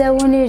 Zewuni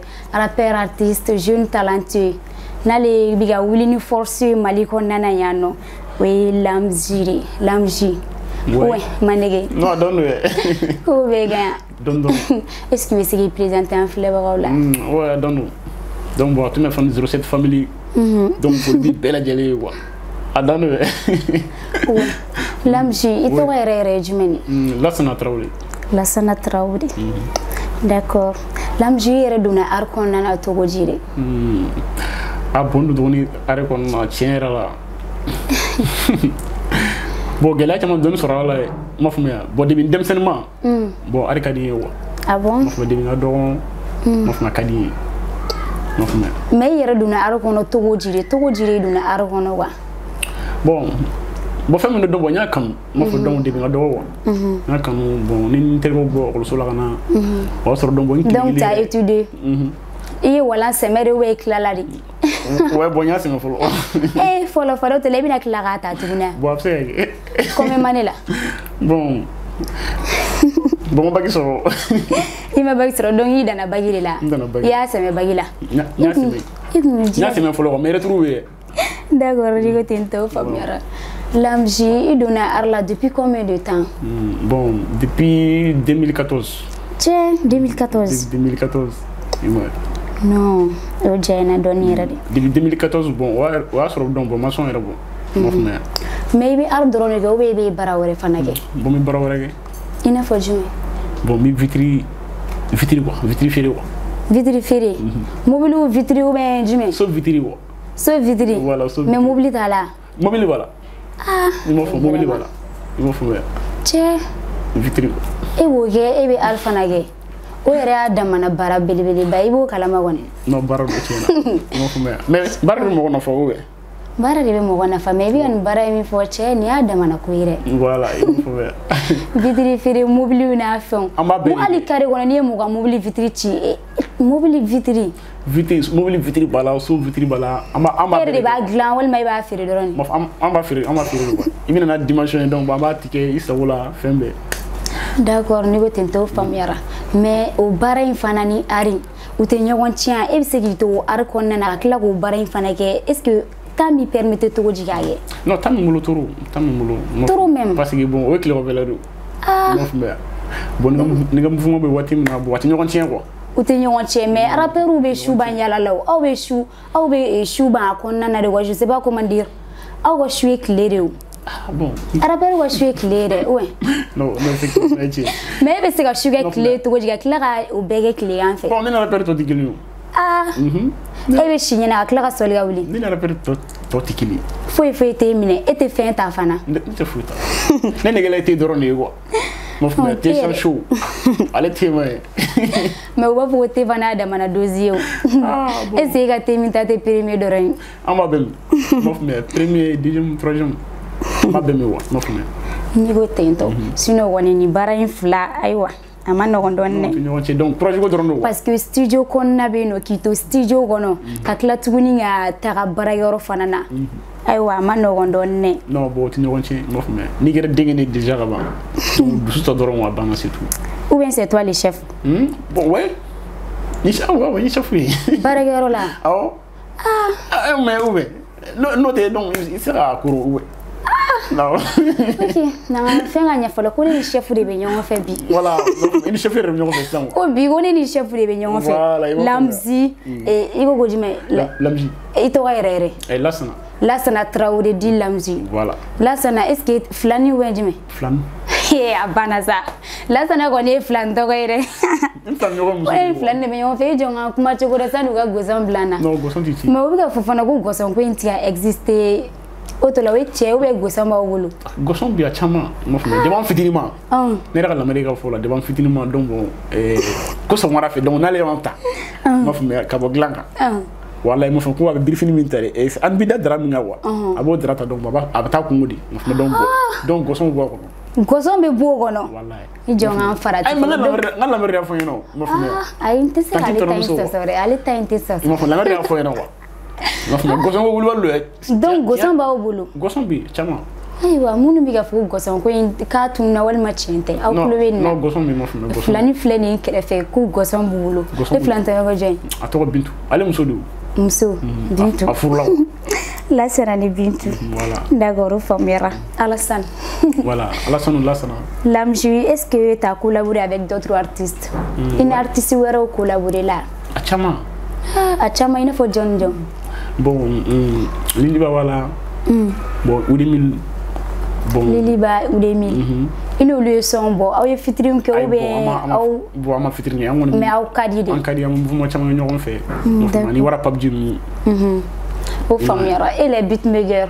rappeur artiste jeune talentueux nalé biga ka wuli ni force ye mali kɔnɔna na yan nɔ o lamji de lamji ouais ma non don do yɛ don don est ce que bɛ se k'i présenter an filɛbagaw la ouais don donc bon tu m'as fait 07 Family. donc foli bɛɛ lajɛlen ye quoi a dan do yɛ lamji i tɔgɔ yɛrɛ yɛrɛ ye jumɛn de lasana tarawele d'accord Lamji yɛrɛ donna e art kɔnɔna na cogo ji de a bon don tuguni art kɔnɔna na tiɲɛ yɛrɛ la bon gɛlɛya caman dɔɔni sɔrɔ a la n e, m'a faamuya bon depi denmisɛnnin ma hmm. bon art ka di n ye wa a bon n m'a faamuya depi n ka dɔgɔn n hmm. m'a faamuya ka di n ye n m'a faamuya mais i yɛrɛ donna e art kɔnɔ cogo ji de cogo ji de donna art kɔnɔ wa bon bo min de do bo n y'a di n b'a fɔ dɔn depi n ka dɔgɔ wa n y'a kanu Dong ni itu terikɛw bɔ ekɔliso la ka na o y'a sɔrɔ dɔn donc t'as étudié mhm. i ye walan sɛmɛ de ou bien i tilala de ouais folo n y'a sɛmɛ fɔlɔ ee fɔlɔ na tɛ bon bon bon bagi sɔrɔ i ma bagi sɔrɔ do i dana bagi de la y'a sɛmɛ bagi la n y'a sɛmɛ me y'a sɛmɛ fɔlɔ d'accord L'AMGI, il à Arla depuis combien de temps hmm, Bon, depuis 2014. Tiens, 2014. 2014. Non, je n'ai donné. Hmm, depuis 2014, bon, je suis bon, je est bon. Hmm. Mais il y a des qui sont des Bon, des Il n'a pas Bon, vitri, vitri quoi, vitri ferré Vitri ferré. Mobile vitri ou bien jumé. vitri quoi. vitri. Voilà, Mais là. voilà. i m'a fɔ i m'a kɛ o yɛrɛ y'a damana baara belebeleba i b'o kalama kɔni baara i de bɛ mɔgɔ nafa ma i baara ye min fɔ cɛ y'a damana ko vitiri feere mobiliw n'a fɛnw hali kare kɔnɔ n'i ye mɔgɔ mobili vitiri ci mobili vitiri vitiri mobili vitiri b'a la so vitiri b'a la an b'a an b'a bɛɛ de b'a dilan walima i b'a feere dɔrɔn de an b'a feere an b'a feere de quoi i bɛna n'a dimension ye donc an b'a tigɛ i sago la fɛn bɛɛ d'accord ne bɛ ten tɔ faamuyara mais o baara in fana ni ari u tɛ ɲɔgɔn tiɲɛ e bɛ se k'i to o ari kɔnɔna na ka tila k'o baara in fana kɛ est ce que temps b'i permettre cogo di k'a kɛ non temps bɛ n bolo toro temps bɛ n bolo toro même parce que bon o ye tilekɔfɛla de ye ah bon nɛgɛ nɛgɛ bɛ waati min na bon a tɛ ɲɔgɔn tiɲɛ quoi u tɛ ɲɔgɔn cɛ mɛ mm. rapɛriw bɛ su ban yala la aw bɛ su aw bɛ eh, su ban a kɔnɔna na de wa je sais pas comment dire aw ka su ye tile de o arabɛri ah, ka su ye tile ye dɛ ouais mais e bɛ se ka su kɛ tile cogo di ka tila ka o bɛɛ kɛ tilegan fɛ ne ni arabɛri tɔ tɛ kelen ye ah mhm. e bɛ si ɲɛna ka tila ka sɔli ka wuli ne ni arabɛri tɔ tɛ kelen ye foyi foyi t'e minɛ e tɛ fɛn ta fana ne tɛ foyi ta ne negela e t'e dɔrɔn de ye quoi mufumete shashu aletime mɛ u b'a fɔ ko teva n'a damana dosi ye o ah, est ce e ka te min ta tɛ premier dɔrɔn ye an b'a bɛɛ min mafumɛ premier deuxième troisième an b'a bɛɛ wa mafumɛ n'i ko tentɔ mhm. sinon kɔni nin in fila ayiwa a ma nɔgɔn dɔɔni donc parce que studio kɔnɔna bɛ yen nɔ k'i to studio kɔnɔ ka tila tuguni ka taga baarayɔrɔ fana na mhm. ayiwa a ma nɔgɔn dɔɔni dɛ non bon o tɛ ɲɔgɔn cɛ n b'a faamuya n'i kɛra denkɛ de déjà ka ban dusu ta dɔrɔn a banna c'est tout ou bien c'est toi le chef hmm? bon ouais ni chef ouais ouais ni chef oui baarayɔrɔ la awɔ ah, ah. ah eh, mais ou bien n'o tɛ donc i bɛ se k'a koro ou bien non ok lasana eh, mm. eh, lasana di lamzi voilà lasana est ce que filani eh, a banna sa lasana kɔni ye filani tɔgɔ ye dɛ ko ne bɛ ɲɔgɔn fɛ i e jɔ ka kuma cogo dɛ sanni u ka gosɔn bila na mais u bɛ ka fɔ fana ko gosɔn ko in ti existe o to eh, la o ye cɛ gosan b'aw bolo gosan bi a caman n b'a faamuya ne yɛrɛ ka lamɛnni ka deban fitiniman donc ko sɔgɔmada fɛ donc n'ale y'an ta n b'a faamuya ka bɔ wala i m'a fɔ ko a bɛ birifini an bi da dara min wa a b'o dara ta donc a bɛ taa kungo de n b'a faamuya gosan b'a kɔnɔ goson bɛ b'o kɔnɔ i jɔ k'an farati ayi n ka lamɛn de y'a fɔ n ɲɛna o n b'a faamuya ta in sɔsɔ dɛ ta in tɛ sɔsɔ n b'a fɔ lamɛn i b'a faamu gɔsɔn b'aw bolo wali dɔ ye. donc gɔsɔn b'aw bolo. gɔsɔn bɛ caman. ayiwa minnu bɛ ka fɔ ko gɔsɔn ko in k'a tununna walima tiɲɛ tɛ aw tulo bɛ nin na. non gɔsɔn bɛ ma faamu gɔsɔn. filani filɛ nin kɛrɛfɛ ko gɔsɔn b'u bolo. gɔsɔn b'u bolo e filan tɛ yɔrɔ jɔn ye. a tɔgɔ bintu ale muso don. muso mm. bintu. a furula o. lasana ni bintu mm, d'accord o faamuyara alasane voilà alasane lasana lamjui est ce que tu as collaboré avec d'autres artistes mm, une artiste wɛrɛw collaboré la a caman a caman i n'a fɔ jɔn jɔn bon mm, mm. liliba voilà mm. bon bon liliba ou mille mm-hmm. une son a fitrim que ou bien bon fitrium fitrim mais et les meilleurs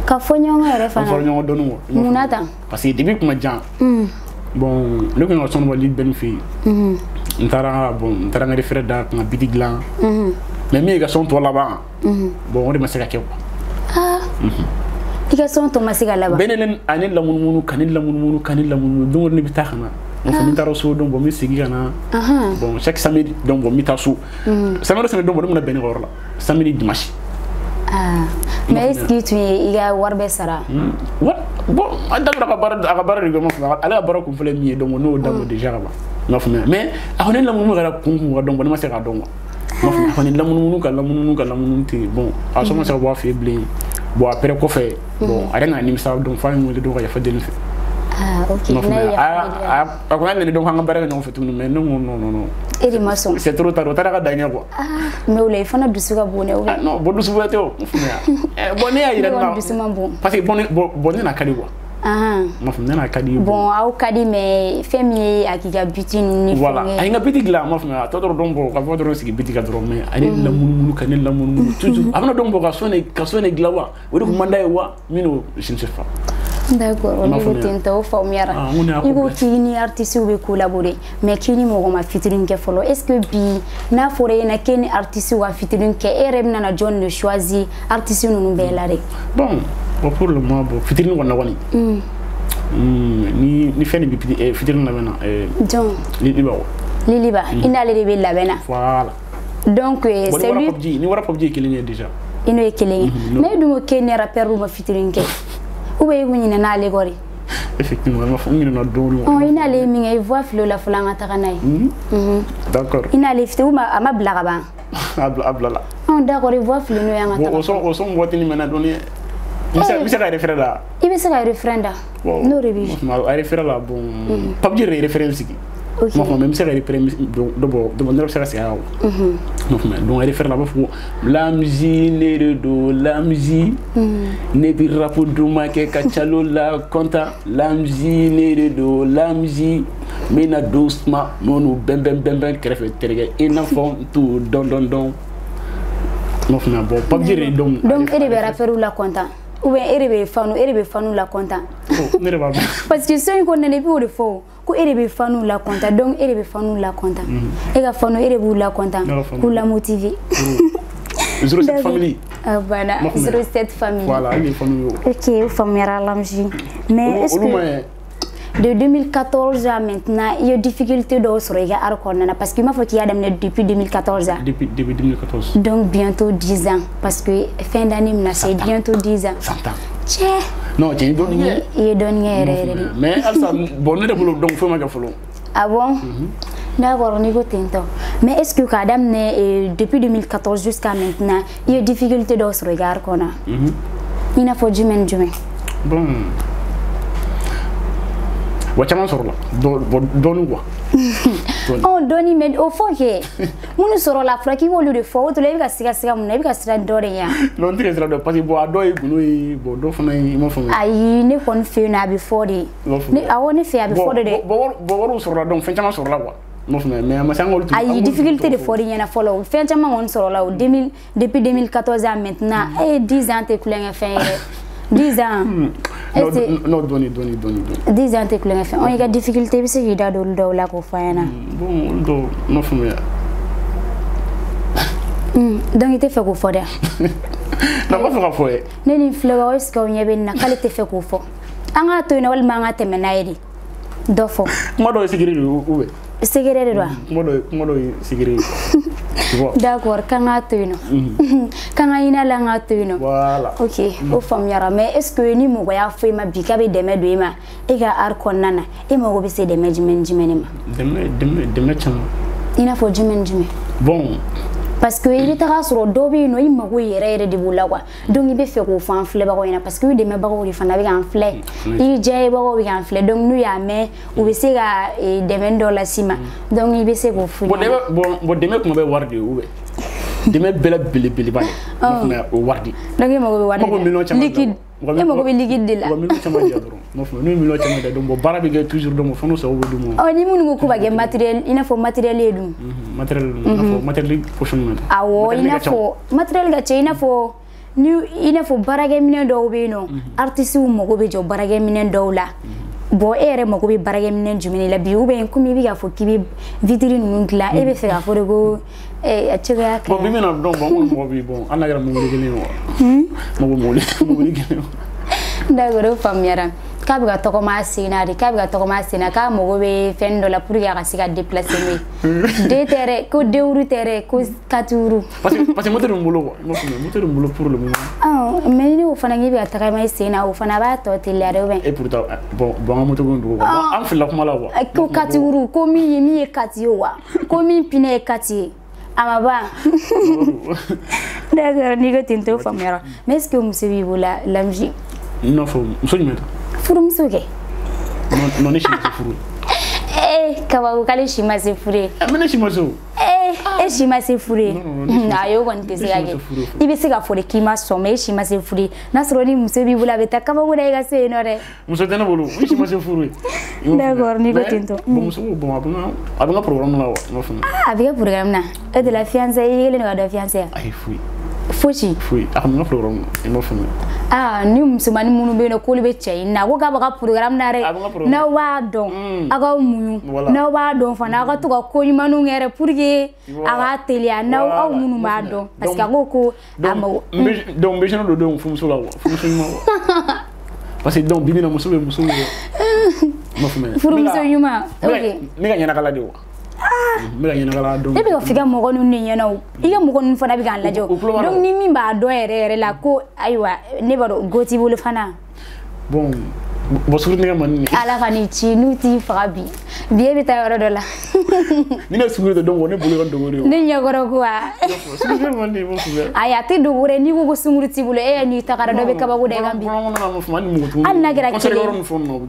ka fɔ ɲɔgɔn yɛrɛ fana parce que depuis kuma jan mm. bon ne kun ka sɔn bɔ lili bɛni fɛ bon n taara n ka fɛrɛ da ka biti dilan mɛ mm-hmm. min ye ka sɔn tɔ laban mm-hmm. bon o de ma se ka kɛ kuwa ah. mm-hmm. i ka sɔn ma se ka laban bɛɛ ne a ne lamunumunu ka ne lamunumunu ka ne lamunumunu don o don ne bɛ taa ka na donc ah. so donc bon min sigi ka na bon chaque samedi donc bon min taa so samedi samedi donc bon ne bɛna bɛn ne la samedi dimanche mais est ce que tun ye i ka wari bɛɛ sara bon an daminɛ ka baara a ka baara de kɛ ma faamuya ale ka baara kun fɔlɔ ye min ye donc n'o dabɔ déjà ka ban n ka faamuya mais a kɔni lamunu kɛra kun kun ka dɔn ne ma se k'a dɔn quoi n ka faamuya a kɔni lamunumunu ka lamunumunu ka lamunumunu ten bon a sɔn ma se ka bɔ a fɛ yen bilen bon après kɔfɛ bon a yɛrɛ nana nimisa donc f'a ye n wele dɔrɔn ka yafa deli n fɛ ah ok naye akwai ne don hanga baraka ɲɔgɔn fɛ tuguni mais ne ko non non non e de ma sɔn c'est trop tard o taara ka dan ɲɛ quoi ah mais o la i fana dusu ka bon dɛ o non bon dusu bɛ tɛ o n faamuya bon ne y'a yira ne la dusu man bon parce que bon bon ne na ka di quoi ma faamuya ne na ka di bon aw ka di mais fɛn min ye a k'i ka biti ni fɛn voilà a ye n ka biti dilan ma faamuya a tɔ dɔrɔn dɔn bɔ ka fɔ dɔrɔn sigi biti mm. ka dɔrɔn mais a ye ne lamunumunu ka ne lamunumunu toujours a bɛna dɔn bɔ ka so ne ka so ne dilan wa o de kun man d'a ye wa min n'o je ne sais pas d'accord o ne ko ten tɔ o faamuyara i ko k'i ni artisiw bɛ collaborer mais k'i ni mɔgɔ ma fitiri kɛ fɔlɔ est ce que bi n'a fɔra e ɲɛna k'e ni artisiw ka fitiri kɛ e yɛrɛ bɛna jɔn de choisir artisi ninnu bɛɛ la dɛ. bon bon pour le moment bon fitiri kɔni na kɔni. ni ni fɛn de bɛ fitiri labɛn na. jɔn liliba wa. liliba i n'ale de bɛ labɛn na. voilà. donc euh, c'est lui. ni wara pɔpji ye kelen ye déjà. i n'o ye kelen ye mais e dun ko k'e ni rappeur ma fitiri kɛ. ou bien i kun ɲinɛna ale kɔ de effectivement oh, il m'a fait une dole on il allait minga il voit flo la fulanga takanai mhm. mhm. d'accord il allait fite uma ama blaga ban abla abla la on oh, d'accord il voit flo no yanga takanai o son o son boîte ni mena donné bisa bisa ka refrain da i bisa ka refrain da no rebi ma refrain la bon pas dire refrain sigi Moi, même de c'est mhm. Donc, là la musique, les la musique, mhm. la conta, la musique, les la musique, na ben ben ben crève, ben, tout, don don don. pas dire donc. Donc, la conta. Ou bien, la conta. Oh, Parce que ko e de bɛ fanu la kɔntan donc e de bɛ la kɔntan mhm. e ka fanu e la kɔntan k'u la motiver. 07 mhm. famille. Ah, voilà, 07 famille. Voilà, les familles. Oh. Ok, famille Mais est-ce que de 2014 à maintenant, il y a des difficultés dans ce regard parce que m'a faut qu'il y a depuis 2014 Depuis, depuis 2014. Donc bientôt 10 ans parce que fin d'année, c'est bientôt 10 ans. 100 ans. non cɛ i dɔnni kɛ i ye dɔnni kɛ yɛrɛ yɛrɛ de mais halisa bon ne de bolo donc foyi ma kɛ fɔlɔ ah bon mhm. D'accord, ni ko tentɔ mais est k'a daminɛ depuis 2014 jusqu'à maintenant i ye difficulté dɔw sɔrɔ mhm. i ka art kɔnɔ i n'a wa anw dɔɔni mɛ o fɔ kɛ minnu sɔrɔla fɔra k'i b'olu de fɔ o tɔ la i bɛ ka siga siga mun na i bɛ ka sira dɔ de yan. non n tɛ ka sira dɔ parce que bɔn a dɔw ye gundo ye bɔn dɔw fana ye i ma faamu. ayi ne kɔni fɛ yen nɔ a bɛ fɔ de. ne awɔ ne fɛ a bɛ fɔ de dɛ. bɔn bɔn wariw sɔrɔla dɔn fɛn caman sɔrɔla quoi. ayi difficulté de fɔri ɲɛna fɔlɔ fɛn caman kɔni sɔrɔla o depuis 2014 à maintenant mm. e eh, 10 ans tɛ kulonkɛ fɛn yɛrɛ 10 ans mm. n'o dɔɔni dɔɔni dɔɔni dɔɔni. dix ans tɛ kulonkɛ fɛn ɔ i ka difficulté i bɛ se k'i da don olu dɔw la k'o fɔ an ɲɛna. bon olu dɔw n ma faamuya. donc i tɛ fɛ k'o fɔ dɛ. na n b'a fɛ ka fɔ dɛ. ne ni n filɛbagaw est ce que aw ɲɛ bɛ nin na k'ale tɛ fɛ k'o fɔ an k'a to yen nɔ walima an ka tɛmɛ n'a ye de dɔ fɔ. kuma dɔw ye sigili de ye u bɛ. sigirirwa mm, ngolo sigiri d'accord kanga tuino mm-hmm. kanga ina la nga tuino voilà ok mm-hmm. o famyara mais est-ce que ni mo ya foi ma bika be deme do ma e ga ar konnana e mago be se deme jimen jimen ma deme deme deme chama ina fo jimen jimen bon parce que i bɛ taga sɔrɔ dɔ bɛ yen nɔ i mago yɛrɛ yɛrɛ de b'o la quoi donc i bɛ fɛ k'o fɔ an filɛbagaw ɲɛna parce que i dɛmɛbagaw de fana bɛ k'an filɛ i diyayebagaw eh, bɛ k'an filɛ donc n'u y'a mɛn u bɛ se ka dɛmɛ dɔ las'i ma donc i bɛ se k'o f'u ɲɛna. bɔn dɛmɛ tuma bɛ wari de ye ou bien euh, dɛmɛ bɛɛ la belebeleba de ye o wari de. donc i mago bɛ wari de la liquide. e mago bɛ ligi de ni minnu ko ko ba kɛ matériel i n'a fɔ matériel ye dun awɔ i n'a fɔ matériel ka cɛ i n'a fɔ ni i n'a fɔ baarakɛminɛ mago bɛ jɔ baarakɛminɛ dɔw la bon e yɛrɛ mago bɛ baarakɛminɛ jumɛn i bɛ k'a fɔ Eh, a cogoya ka bon bi mina dɔn bon ko mɔgɔ bi bon ala yɛrɛ mobili kelen wa mɔgɔ mobili mobili kelen d'accord o faamuyara k'a bɛ ka tɔgɔma senna de k'a bɛ ka tɔgɔma senna k'a mago bɛ fɛn dɔ la pour que a ka se ka déplacer n'o ye de tɛ dɛ ko dewuru tɛ dɛ ko katuru. parce que parce que moto de n bolo quoi moto de n bolo pour le moment. ɔn oh, mɛ ni o fana k'i bɛ ka tagama i sen na o fana b'a tɔ teliya dɛ ubɛn. e pour ta eh, bɔn bɔn an ka moto ko in dogo quoi oh. an filila kuma la quoi. Eh, ko katuru ko min ye min ye kati ye wa ko min pinɛ ye kati ye. amaba ah, d'accord n'i ko ten t'o faamuyara mais est ce que muso b'i bolo lamji n n'a fɔ muso jumɛn ta furumuso kɛ non ne si ma se furu ee kababu k'ale si ma se furu ye eh, mɛ ne si ma se o ee e si ma se furu ye ayi o kɔni tɛ se ka kɛ i bɛ se ka fɔ de k'i ma sɔn mɛ e si ma se furu ye n'a sɔrɔ ni muso b'i bolo a bɛ taa kabako la i ka se yen nɔ dɛ muso tɛ ne bolo n si ma se furu ye d'accord n'i ko ten tɔ muso ko bon a bɛ n ka a bɛ n ka programme na wa n b'a faamu a bɛ kɛ programme na e de la fiancé i kelen de ka dɔ fiancé ya ayi foyi fosi foyi a ka n ka programme na i m'a faamu aa ah, ni musomani minnu bɛ yen nɔ k'olu bɛ cɛ ɲini na ko k'a bɛ ka programme na dɛ n'aw b'a dɔn mm. aw ka muɲu n'aw b'a dɔn fana aw ka to ka ko ɲumanw kɛ pour que a ka teliya n'aw aw minnu b'a dɔn parce que a ko ko a ma donc n bɛ sɛnɛ don denw furumuso la wa furumuso ɲuman wa parce que donc bibi na muso bɛ muso min furumuso ɲuman ok ne ka ɲɛnakala de wa. n bɛ ka ɲɛnakala dɔn ne bɛ ka f'i ka mɔgɔ ninnu de ɲɛna o i ka mɔgɔ ninnu fana bɛ k'an lajɛ o ni min b'a dɔn yɛrɛ yɛrɛ la ko ayiwa ne b'a dɔn go t'i bolo fana bon bɔsuru nɛgɛ man ni ala ka ni ci n'u t'i faga bi bi e bɛ taa yɔrɔ dɔ la ni ne suguri tɛ dɔn ne bolo ka dogo de ne ɲɛkɔrɔ ko wa ayi a tɛ dogo dɛ n'i ko ko sunguru t'i bolo e yɛ n'i tagara dɔ bɛ kabako da i kan bi hali n'a kɛra kelen mɛ hali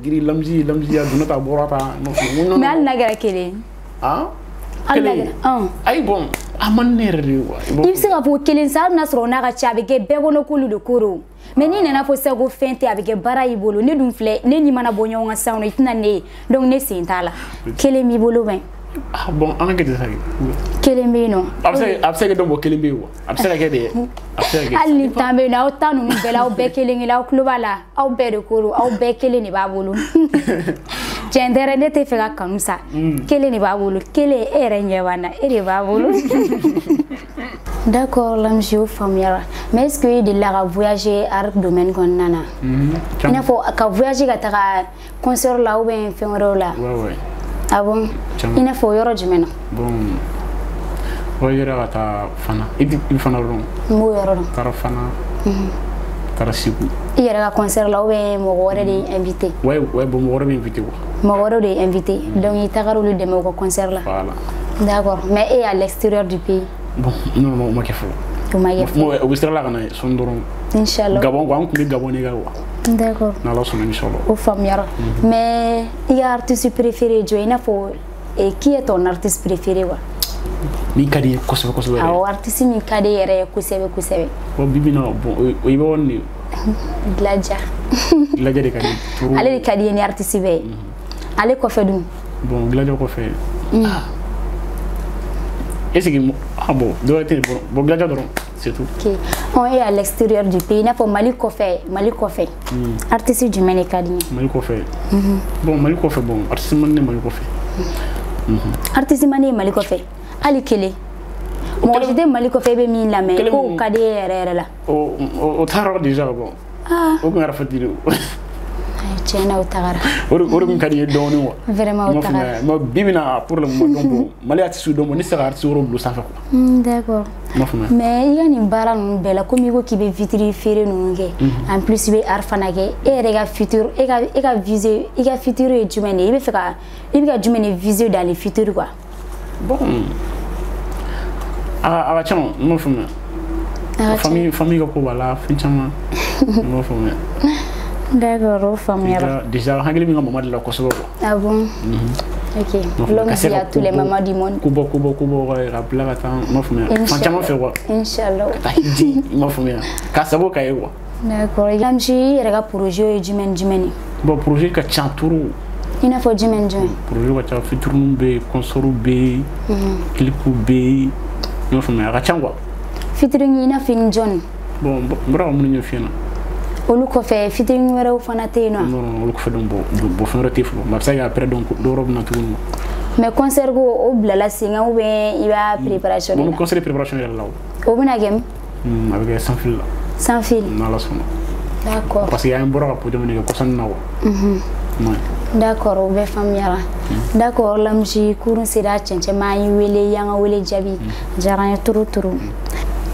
n'a kɛra kelen ayi bɔn a man ne yɛrɛ de ye i bɛ se k'a fɔ kelen sa hali n'a sɔrɔ n'a ka ca a bɛ kɛ bɛɛ kɔnɔ k'olu de ko don mɛ n'i nana fɔ sisan ko fɛn tɛ a bɛ kɛ baara y'i bolo ne dun filɛ ne n'i mana bɔ ɲɔgɔn kan sisan nɔ i tɛna ne ye donc ne sen t'a la kelen b'i bolo mɛn ah bon an ka kɛ ten sa kelen bɛ yen nɔ a bɛ se a bɛ se ka dɔ bɔ kelen bɛ yen wa a bɛ se ka kɛ de a bɛ se ka kɛ hali ni tan bɛ yen nɔ aw ta ninnu bɛɛ la aw bɛɛ kelen kelen aw tulo b'a la aw bɛɛ de ko don aw bɛɛ kelen de b'a bolo tiɲɛ tɛ dɛ ne tɛ fɛ ka kanu sa kelen de b'a bolo kelen e yɛrɛ ɲɛ b'a na e de b'a bolo d'accord lamisi o faamuyara mais est ce que i delila ka voyager art domaine kɔnɔna na i n'a fɔ ka voyager ka taga concert la ou bien fɛn wɛrɛw la ouais ouais abun ina fɔ yɔrɔ jumɛn na bon o yɛrɛ ka taa fana i fana dɔn n b'o yɔrɔ dɔn taara fana taara segu i yɛrɛ ka concert la ou bien mɔgɔ wɛrɛ de invité ouais ouais bon mɔgɔ wɛrɛ bɛ invité quoi mɔgɔ wɛrɛ de invité donc i tagara olu dɛmɛ u ka concert la mm. voilà d'accord mais et à l'extérieur du pays bon non non o ma kɛ fɔlɔ o ma kɛ fɔlɔ o bɛ sira la ka na ye sɔni dɔrɔn inshallah gabon quoi an tun bɛ gabon de kan quoi D'accord. N'Allah sɔnna inshallah. O faamuyara. Mm -hmm. Mais i ka artiste préféré jɔ i n'a fɔ eh, qui est ton artiste préféré wa? min ka di ye kosɛbɛ kosɛbɛ. awɔ artiste min ka di yɛrɛ ye kosɛbɛ kosɛbɛ. bɔn bibi na bon o ye bɔgɔ nin. gilaja. gilaja de ka di. ale de ka di ye ni artiste bɛɛ ye. ale kɔfɛ dun. bon gilaja kɔfɛ. est ce que ah bon dɔwɛrɛ tɛ yen bɔn gilaja dɔrɔn. c'est tout ok on est à l'extérieur du pays i n'a fɔ mali kɔfɛ mali kɔfɛ hmm. artiste jumɛn de ka di ɲɛ mali kɔfɛ mhm. bon mali kɔfɛ bon artiste man ne mali kɔfɛ mhm. mhm. artiste man ne ye mali kɔfɛ hali kelen mɔgɔ si tɛ mali kɔfɛ i bɛ min lamɛn k'o ka di e yɛrɛ yɛrɛ la o t'a yɔrɔ déjà bon o kun kɛra fatiri tiɲɛna o tagara o de kun ka di ye dɔɔni wa vraiment o tagara mɛ bi bi na pour le moment donc maliy'a ti su dɔn bɔ ne tɛ se ka artiste wɛrɛw bila o sanfɛ quoi mm, d'accord mais i ka nin baara ninnu bɛɛ la komi i ko k'i bɛ vitiri feere ninnu kɛ mhm. en plus i bɛ art fana kɛ e yɛrɛ ka futur e ka e ka visé i ka futur ye jumɛn de ye i bɛ fɛ ka i bɛ ka jumɛn de visé dans le futur quoi bon a ka ca n m'o faamuya ah, famille famille ka ko b'a la fɛn caman n m'o faamuya D'accord, faamuyara. Déjà hakili min ka mama delila kosɛbɛ quoi. Ah bon? Mhm. Ok. L'homme dit à tous les mamans du monde. Kubo kubo kubo ka bila ka taa n ma faamuya. Inch'Allah. Ka taa hiji n ma faamuya. K'a sababu k'a ye quoi. D'accord. Lamji i yɛrɛ projet ye jumɛn ni jumɛn ye? Bon projet ka ca turu. i projet ka ca fitirininw bɛ yen consort clip bɛ yen. n y'a faamuya a ka ca quoi. fitiri i n'a fɔ i ni jɔn. bon olu kɔfɛ fitinin wɛrɛw fana tɛ yen nɔ non olu kɔfɛ dɔn bɔn fɛn wɛrɛ tɛ fɔlɔ mɛ a bɛ se ka après dɔn dɔ wɛrɛ bɛ na tuguni mɛ concert ko o bilala sen kan ou i b'a hmm. préparation de la concert préparation yɛrɛ la o bɛna kɛ min hmm, a bɛ kɛ sans fil la sans fil n'ala sɔnna d'accord parce que an bɔra ka podium de kɛ kɔsan na wa D'accord, o bɛɛ faamuyara hmm. d'accord lamusi kurun sera cɛncɛma an ye wele y'an ka wele jaabi diyara an ye turu turu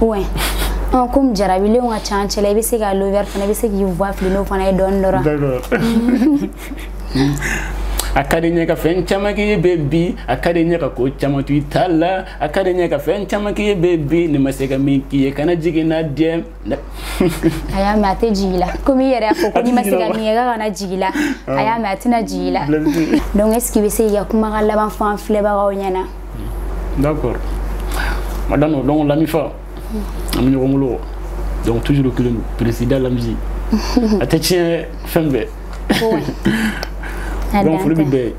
wɛn komi jarabilenw ka can cɛla i bɛ se ka lovɛri fana i bɛ se k'i voix fili n'o fana ye dɔɔni dɔrɔn a ka di n ye ka fɛn caman k'i ye baby a ka di n ye ka ko caman tu i ta la a ka di n ye ka fɛn caman k'i ye baby ne ma se ka min kii ye kana jigin na dɛ a ah. y'a mɛn a tɛ jigi komi i yɛrɛ ko n'i ma se ka min kɛ k'a kana jigi la a y'a mɛn a tɛna jigi la donc est ce que i bɛ se k'i ka kumakan laban fɔ an filɛbagaw ɲɛna d'accord madame donc lamifa mm. ami ɲɔgɔnbolo donc toujours le kelen président la musique a tɛ tiɲɛ fɛn bɛɛ donc foli bɛ bɛɛ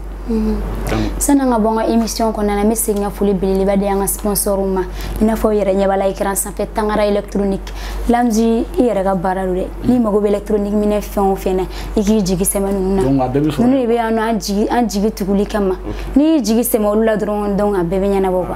sani an ka bɔ an ka émission kɔnɔna na n bɛ segin ka foli belebeleba di an ka sponsorw ma i n'a fɔ yɛrɛ ɲɛ b'a la écran sanfɛ tangara électronique lamji i yɛrɛ ka baara do dɛ n'i mago mm. bɛ électronique minɛ fɛn o fɛn na i k'i jigi sɛmɛ ninnu na ninnu de bɛ yan nɔ an jigi an jigi tuguli kama n'i y'i jigi sɛmɛ olu la dɔrɔn donc a bɛɛ bɛ ɲɛnabɔ quoi